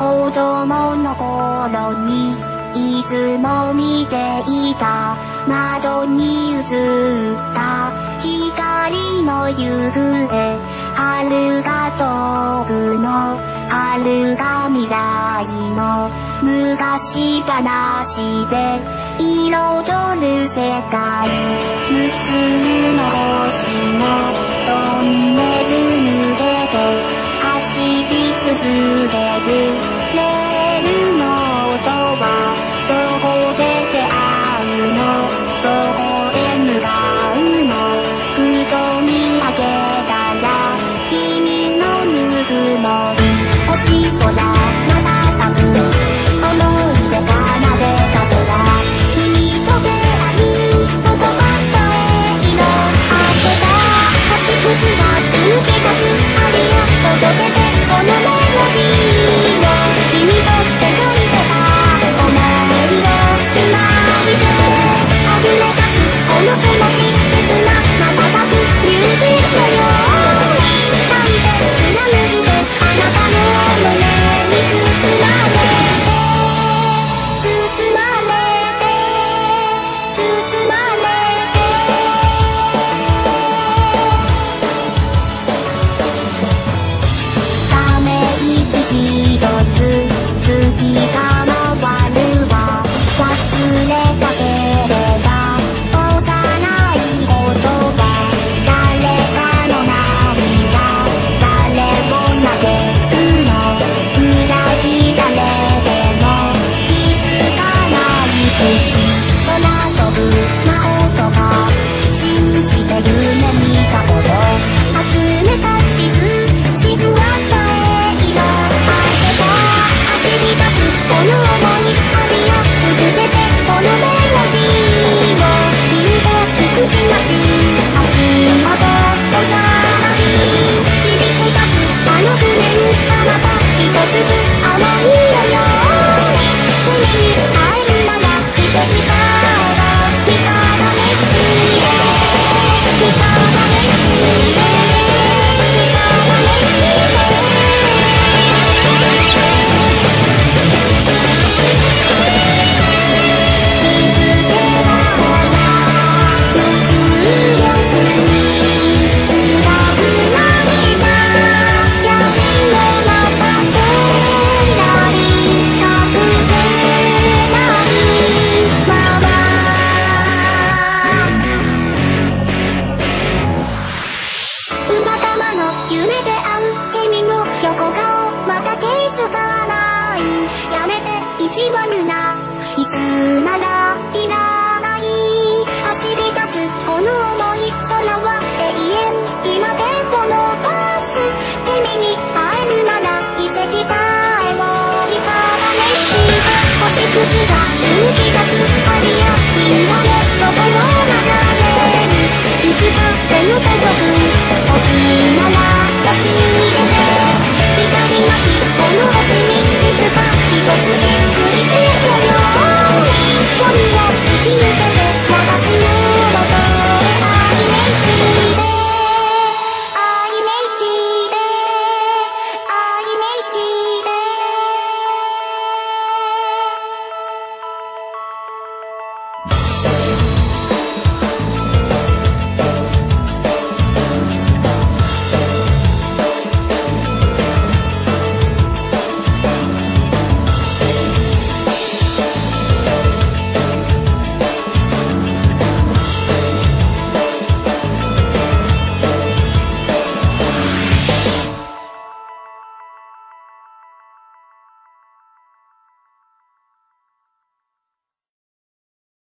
子供の頃にいつも見ていた窓に映った光の行方春が遠くの春が未来の昔話で彩る世界無数の星のトんネレールの音はどこで出会うのどこへ向かうのふと見上げたら君のぬくもり星空 Thank you. 走り出すこの想い空は永遠今手をのパス君に会えるなら奇跡さえも見たら熱し星屑が噴き出すアイデア君は